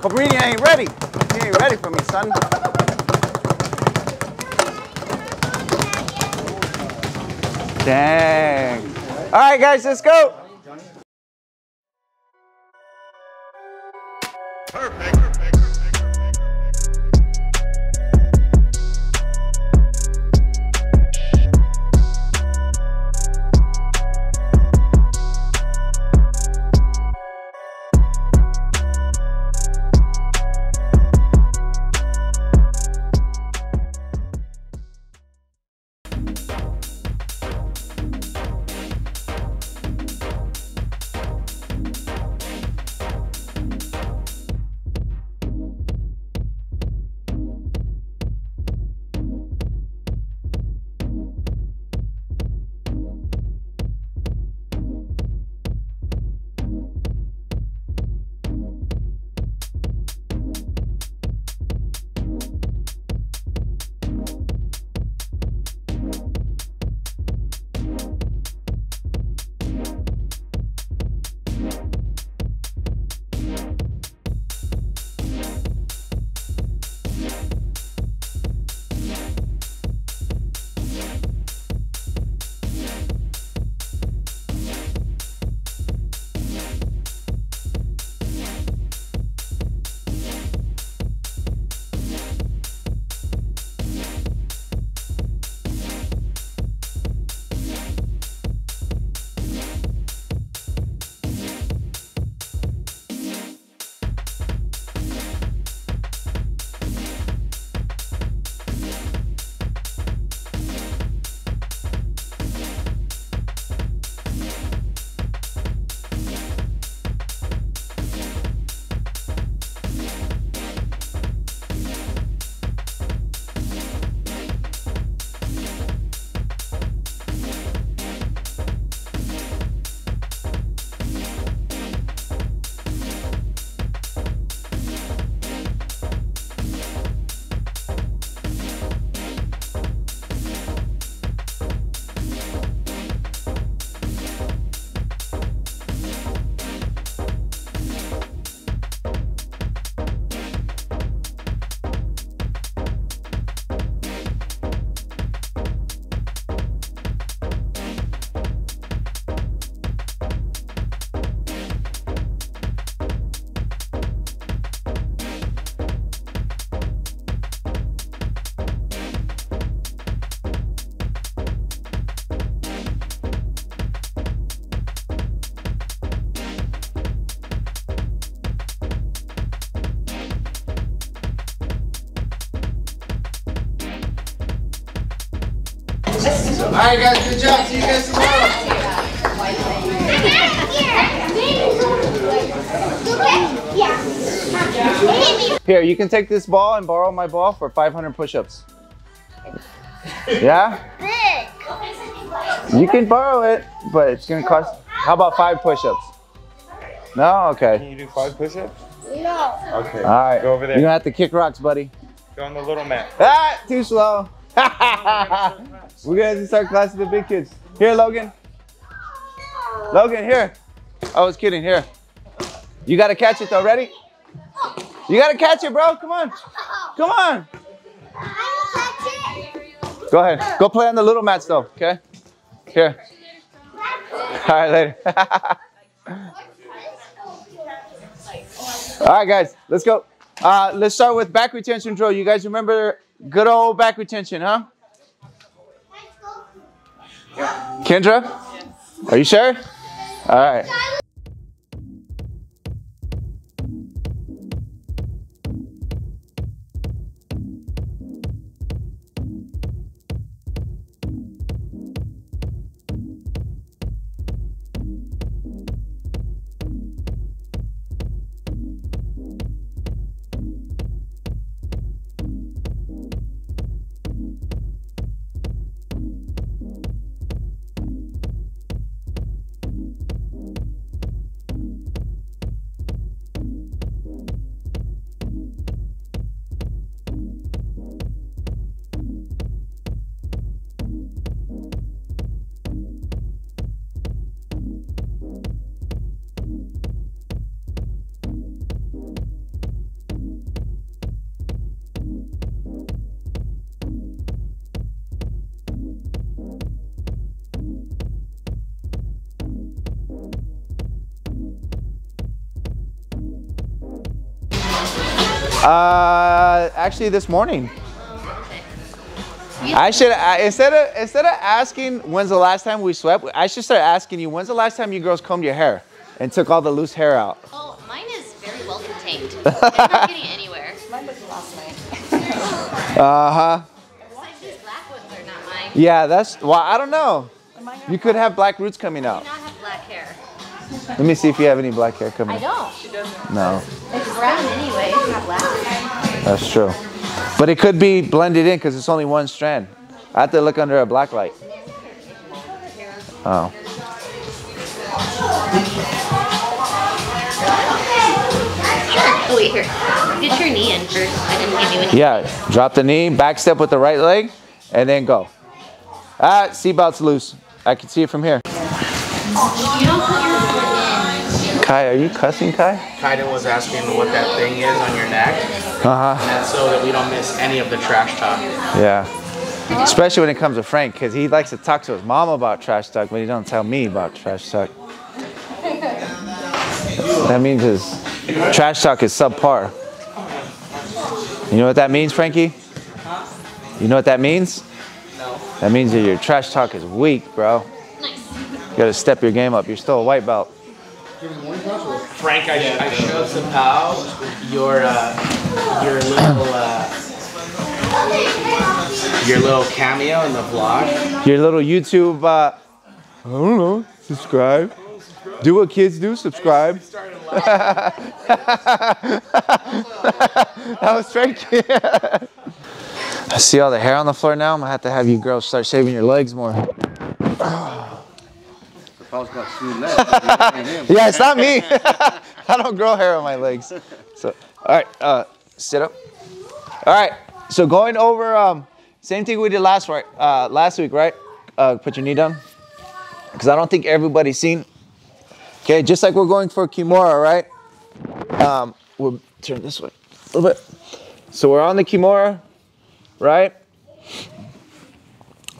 Cabrini ain't ready. He ain't ready for me, son. Dang. All right, guys, let's go. Right, guys, good job. See you guys tomorrow. Here, you can take this ball and borrow my ball for 500 push-ups. Yeah? You can borrow it, but it's gonna cost. How about five push-ups? No, okay. Can you do five push-ups? No. Okay. All right. Go over there. You're gonna have to kick rocks, buddy. Go on the little mat. Ah, too slow. We're gonna start class with the big kids. Here, Logan. Logan, here. I was kidding. Here. You gotta catch it though. Ready? You gotta catch it, bro. Come on. Come on. Go ahead. Go play on the little mats though. Okay. Here. All right, later. All right, guys, let's go. Uh, let's start with back retention drill. You guys remember good old back retention, huh? Kendra? Are you sure? All right. Uh, actually, this morning. I should I, instead of instead of asking when's the last time we swept, I should start asking you when's the last time you girls combed your hair and took all the loose hair out. Oh, mine is very well contained. it's not getting anywhere. Mine was last night. Uh huh. Besides, these black ones are not mine. Yeah, that's well. I don't know. You could have black roots coming I out. Let me see if you have any black hair coming. I don't. No, It's brown anyway. It's not black. that's true. But it could be blended in because it's only one strand. I have to look under a black light. Oh. Oh wait, here. Get your knee in first. I didn't give you any. Yeah, drop the knee, back step with the right leg, and then go. Ah, seatbelt's loose. I can see it from here. You don't put your foot in. Kai, are you cussing, Kai? Kaiden was asking what that thing is on your neck. Uh huh. That's so that we don't miss any of the trash talk. Yeah. Especially when it comes to Frank, because he likes to talk to his mom about trash talk, but he don't tell me about trash talk. That means his trash talk is subpar. You know what that means, Frankie? You know what that means? No. That means that your trash talk is weak, bro. Nice. You gotta step your game up. You're still a white belt. Frank, I, I showed Sapao your uh, your little uh, your little cameo in the vlog. Your little YouTube, uh, I don't know, subscribe. Do what kids do, subscribe. that was Frankie. I see all the hair on the floor now. I'm gonna have to have you girls start shaving your legs more. yeah, it's not me. I don't grow hair on my legs. So, all right, uh, sit up. All right, so going over um, same thing we did last right, uh, last week, right? Uh, put your knee down, because I don't think everybody's seen. Okay, just like we're going for Kimura, right? Um, we'll turn this way a little bit. So we're on the Kimura, right?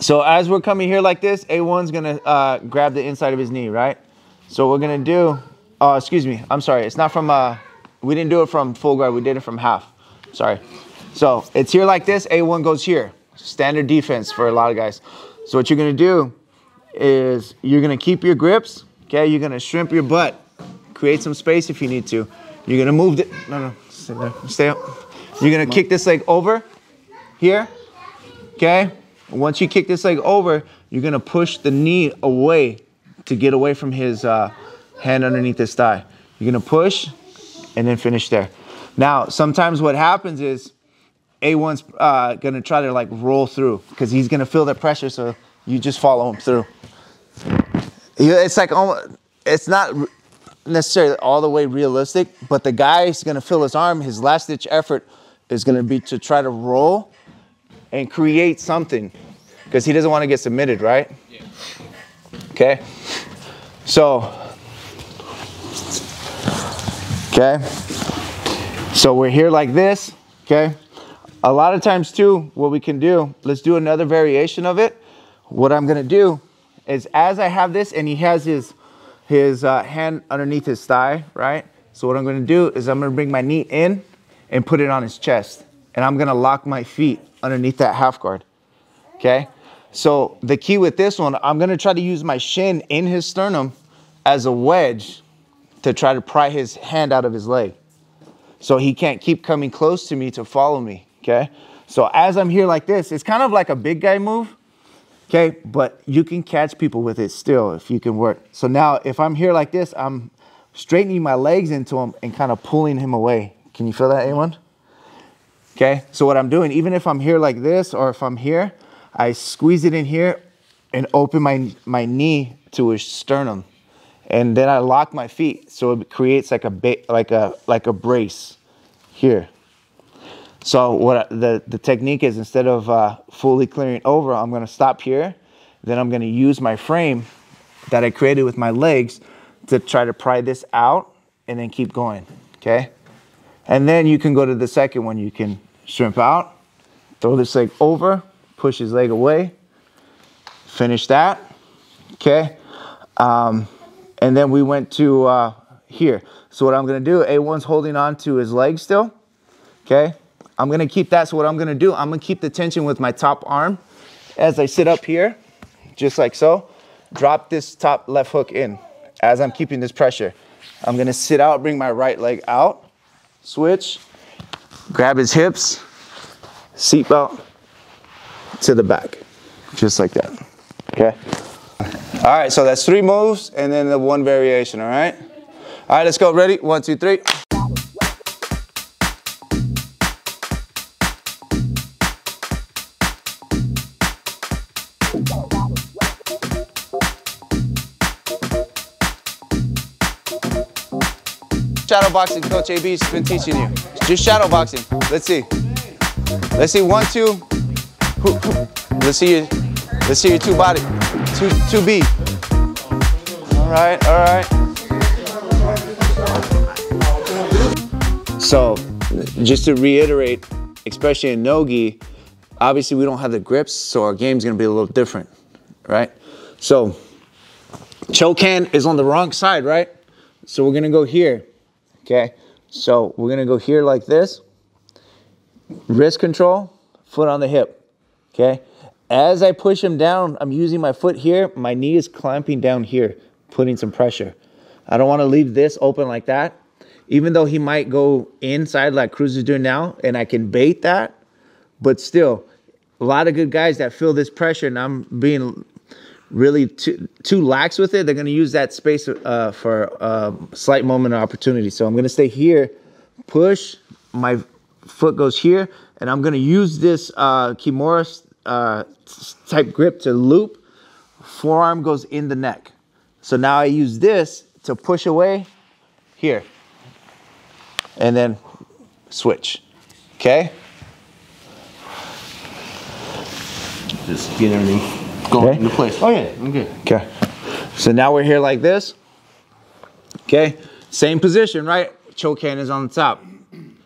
So as we're coming here like this, A1's gonna uh, grab the inside of his knee, right? So we're gonna do, uh, excuse me, I'm sorry, it's not from, uh, we didn't do it from full guard, we did it from half. Sorry. So it's here like this, A1 goes here. Standard defense for a lot of guys. So what you're gonna do is you're gonna keep your grips, okay? You're gonna shrimp your butt, create some space if you need to. You're gonna move it, no, no, stay there, stay up. You're gonna kick this leg over here, okay? Once you kick this leg over, you're gonna push the knee away to get away from his uh, hand underneath his thigh. You're gonna push and then finish there. Now, sometimes what happens is A1's uh, gonna try to like roll through because he's gonna feel the pressure, so you just follow him through. It's like almost, it's not necessarily all the way realistic, but the guy's gonna feel his arm. His last ditch effort is gonna be to try to roll and create something because he doesn't want to get submitted, right? Okay. So, okay. So we're here like this, okay? A lot of times too, what we can do, let's do another variation of it. What I'm gonna do is as I have this and he has his his uh, hand underneath his thigh, right? So what I'm gonna do is I'm gonna bring my knee in and put it on his chest. And I'm gonna lock my feet underneath that half guard, okay? So the key with this one, I'm gonna try to use my shin in his sternum as a wedge to try to pry his hand out of his leg. So he can't keep coming close to me to follow me, okay? So as I'm here like this, it's kind of like a big guy move, okay? But you can catch people with it still if you can work. So now if I'm here like this, I'm straightening my legs into him and kind of pulling him away. Can you feel that, anyone? Okay, so what I'm doing, even if I'm here like this or if I'm here, I squeeze it in here and open my, my knee to his sternum. And then I lock my feet so it creates like a like a like a brace here. So what I- the the technique is instead of uh, fully clearing over, I'm gonna stop here. Then I'm gonna use my frame that I created with my legs to try to pry this out and then keep going. Okay. And then you can go to the second one. You can shrimp out, throw this leg over, push his leg away, finish that. Okay. Um, and then we went to uh, here. So what I'm gonna do, A1's holding on to his leg still. Okay? I'm gonna keep that. So what I'm gonna do, I'm gonna keep the tension with my top arm as I sit up here, just like so. Drop this top left hook in as I'm keeping this pressure. I'm gonna sit out, bring my right leg out, switch, grab his hips, seatbelt to the back, just like that. Okay? All right, so that's three moves and then the one variation, all right? All right, let's go. Ready? One, two, three. Shadow boxing, Coach AB's been teaching you. Just shadow boxing. Let's see. Let's see one, two. Let's see your, let's see your two body, two, two B. All right, all right. So, just to reiterate, especially in Nogi, obviously we don't have the grips, so our game's gonna be a little different, right? So, choke hand is on the wrong side, right? So we're gonna go here, okay? So we're gonna go here like this. Wrist control, foot on the hip, okay? As I push him down, I'm using my foot here. My knee is clamping down here, putting some pressure. I don't wanna leave this open like that. Even though he might go inside like Cruz is doing now, and I can bait that, but still, a lot of good guys that feel this pressure, and I'm being really too, too lax with it, they're going to use that space uh, for a slight moment of opportunity. So I'm going to stay here, push, my foot goes here, and I'm going to use this uh, Kimura uh, type grip to loop. Forearm goes in the neck. So now I use this to push away here, and then switch. Okay? Just get everything going Okay. into place. Oh yeah, I'm. Okay. So now we're here like this. Okay. Same position, right? Choke hand is on the top.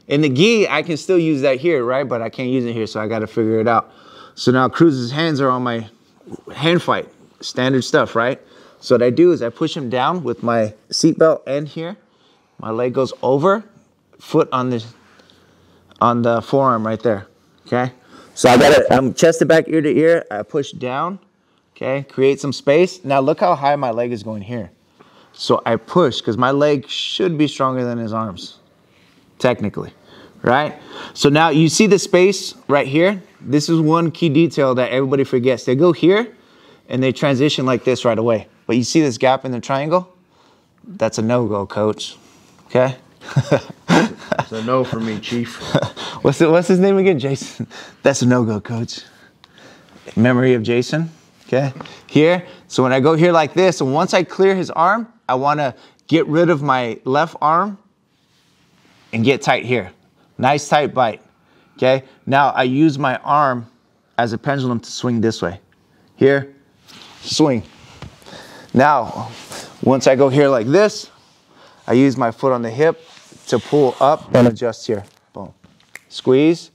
In the gi, I can still use that here, right? But I can't use it here, so I got to figure it out. So now Cruz's hands are on my hand fight, standard stuff, right? So what I do is I push him down with my seatbelt end here. My leg goes over, foot on the on the forearm right there. Okay. So I got it. I'm chested back ear to ear. I push down. Okay, create some space. Now look how high my leg is going here. So I push because my leg should be stronger than his arms, technically, right? So now you see the space right here. This is one key detail that everybody forgets. They go here and they transition like this right away. But you see this gap in the triangle? That's a no-go, coach. Okay? It's a no for me, Chief. what's, the, what's his name again? Jason. That's a no-go, coach. Memory of Jason. Okay. Here. So when I go here like this, and once I clear his arm, I want to get rid of my left arm and get tight here. Nice tight bite. Okay. Now I use my arm as a pendulum to swing this way. Here, swing. Now, once I go here like this, I use my foot on the hip to pull up and adjust here. Boom. Squeeze.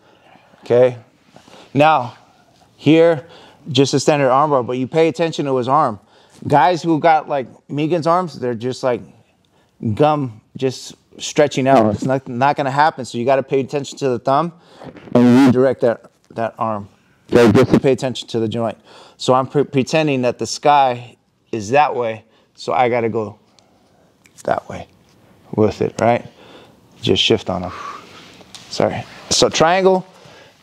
Okay. Now, here, just a standard armbar, but you pay attention to his arm. Guys who got like Megan's arms, they're just like gum just stretching out. It's not, not gonna happen. So you gotta pay attention to the thumb and redirect that, that arm. Okay, just to pay attention to the joint. So I'm pre- pretending that the sky is that way, so I gotta go that way with it, right? Just shift on them. Sorry. So triangle,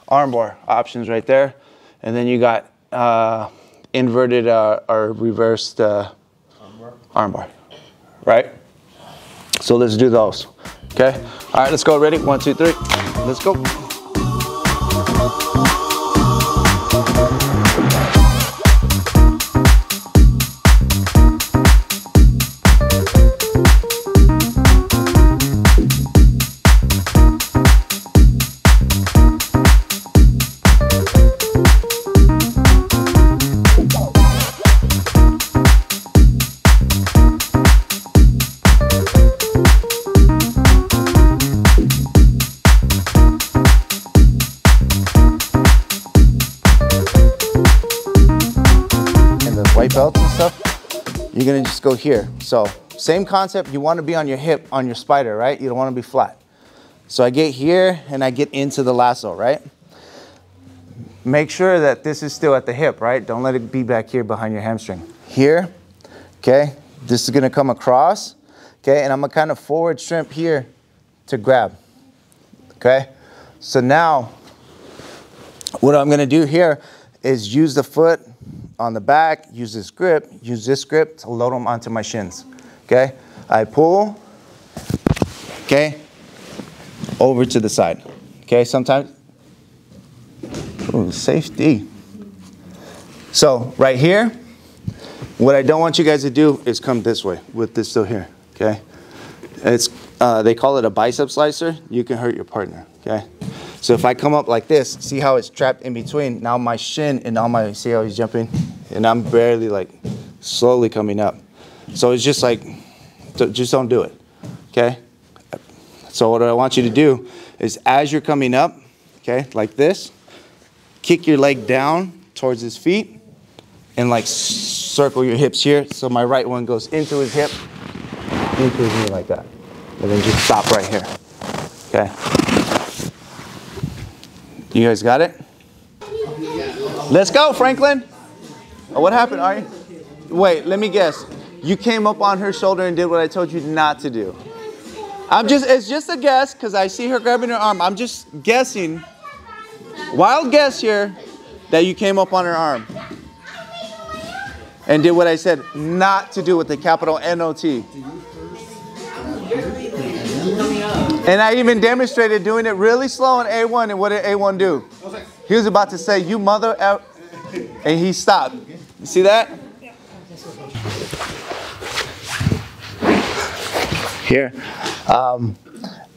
armbar options right there, and then you got uh, inverted uh, or reversed uh, armbar, right? So let's do those. Okay. All right, let's go. Ready? One, two, three. Let's go. Go here. So same concept, you wanna be on your hip, on your spider, right? You don't wanna be flat. So I get here and I get into the lasso, right? Make sure that this is still at the hip, right? Don't let it be back here behind your hamstring. Here, okay? This is gonna come across, okay? And I'm gonna kind of forward shrimp here to grab, okay? So now, what I'm gonna do here is use the foot on the back, use this grip, use this grip to load them onto my shins, okay? I pull, okay? Over to the side, okay? Sometimes, ooh, safety. So right here, what I don't want you guys to do is come this way with this still here, okay? It's, uh, they call it a bicep slicer. You can hurt your partner, okay? So if I come up like this, see how it's trapped in between? Now my shin and all my, see how he's jumping? And I'm barely like slowly coming up. So it's just like, just don't do it, okay? So what I want you to do is as you're coming up, okay, like this, kick your leg down towards his feet and like circle your hips here. So my right one goes into his hip, into his knee like that. And then just stop right here, okay? You guys got it? Let's go, Franklin. Oh, what happened, Ari? Wait, let me guess. You came up on her shoulder and did what I told you not to do. I'm just, it's just a guess because I see her grabbing her arm. I'm just guessing, wild guess here, that you came up on her arm and did what I said not to do with the capital N-O-T. And I even demonstrated doing it really slow on A1 and what did A1 do? He was about to say, you mother and he stopped. You see that? Here. Um,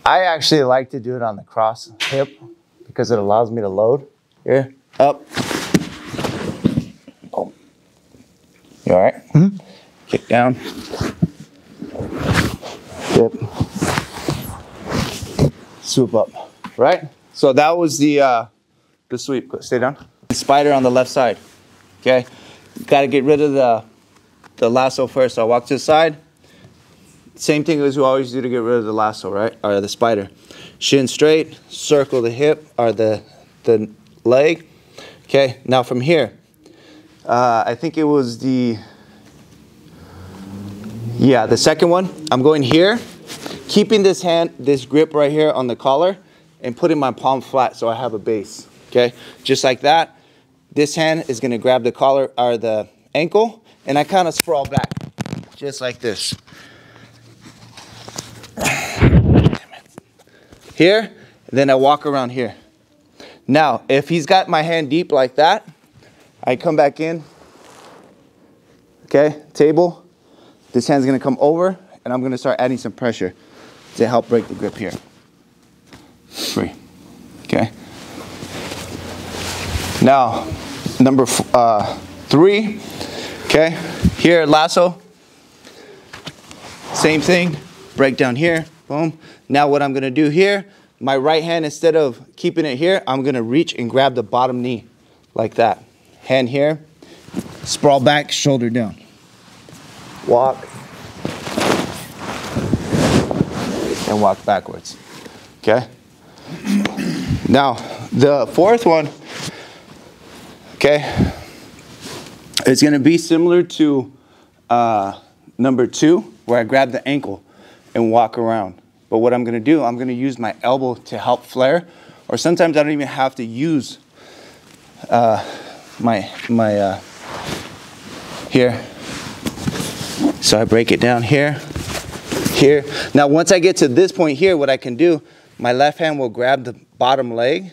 I actually like to do it on the cross hip because it allows me to load. Here, up. Boom. You all right? Mm-hmm. Kick down. Dip. Swoop up. Right? So that was the uh, the sweep. Stay down. Spider on the left side. Okay. Got to get rid of the the lasso first. So I walk to the side. Same thing as we always do to get rid of the lasso, right? Or the spider. Shin straight, circle the hip or the the leg. Okay. Now from here, uh, I think it was the yeah the second one. I'm going here, keeping this hand this grip right here on the collar, and putting my palm flat so I have a base. Okay, just like that. This hand is going to grab the collar or the ankle, and I kind of sprawl back, just like this. Here, then I walk around here. Now, if he's got my hand deep like that, I come back in, okay, table. This hand's gonna come over, and I'm gonna start adding some pressure to help break the grip here. Three, okay. Now, number uh, three, okay, here, lasso. Same thing, break down here, boom. Now what I'm gonna do here, my right hand, instead of keeping it here, I'm gonna reach and grab the bottom knee, like that. Hand here, sprawl back, shoulder down. Walk, and walk backwards, okay? Now, the fourth one, okay, is gonna be similar to uh, number two, where I grab the ankle and walk around. But what I'm gonna do, I'm gonna use my elbow to help flare, or sometimes I don't even have to use uh, my, my uh, here. So I break it down here, here. Now once I get to this point here, what I can do, my left hand will grab the bottom leg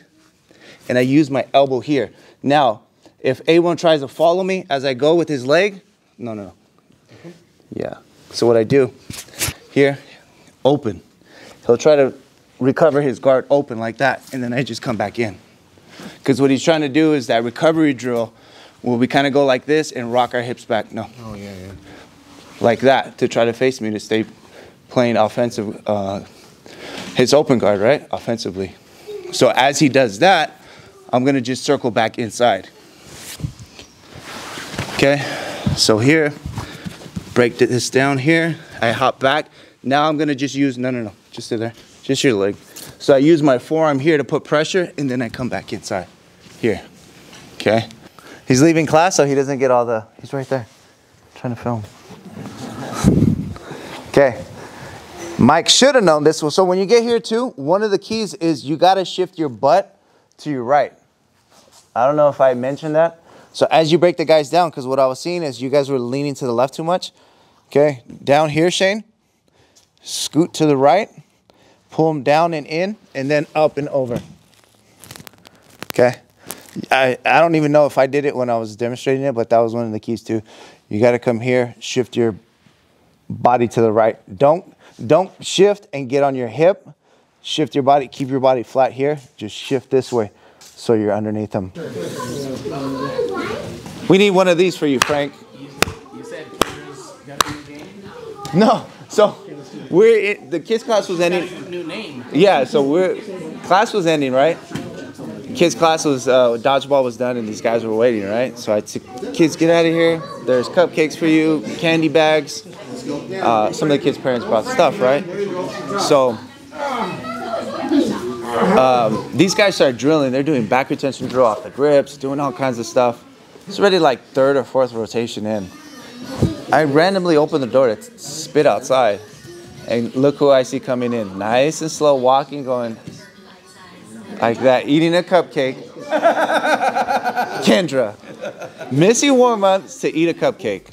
and I use my elbow here. Now, if A1 tries to follow me as I go with his leg, no, no, no. Yeah. So what I do here, open. He'll try to recover his guard open like that, and then I just come back in. Because what he's trying to do is that recovery drill where we kind of go like this and rock our hips back. No. Oh, yeah, yeah. Like that to try to face me to stay playing offensive, uh, his open guard, right? Offensively. So as he does that, I'm to just circle back inside. Okay, so here, break this down here. I hop back. Now I'm to just use, no, no, no, just sit there. just your leg. So I use my forearm here to put pressure, and then I come back inside. Here. Okay. He's leaving class, so he doesn't get all the. He's right there, trying to film. Okay. Mike should have known this. one. So when you get here too, one of the keys is you got to shift your butt to your right. I don't know if I mentioned that. So as you break the guys down, because what I was seeing is you guys were leaning to the left too much. Okay, down here, Shane. Scoot to the right. Pull them down and in, and then up and over. Okay. I, I don't even know if I did it when I was demonstrating it, but that was one of the keys too. You got to come here, shift your body to the right. Don't don't shift and get on your hip. Shift your body, keep your body flat here. Just shift this way so you're underneath them. We need one of these for you, Frank. Said? No. So we're the kids class was ending. New name. Yeah, so we're class was ending, right? Kids class was uh, dodgeball was done and these guys were waiting, right? So I took kids get out of here. There's cupcakes for you, candy bags. Uh, some of the kids' parents brought stuff, right? So um, these guys start drilling. They're doing back retention drill off the grips, doing all kinds of stuff. It's already like third or fourth rotation in. I randomly open the door to spit outside, and look who I see coming in. Nice and slow, walking, going like that, eating a cupcake. Kendra, missing warm ups to eat a cupcake.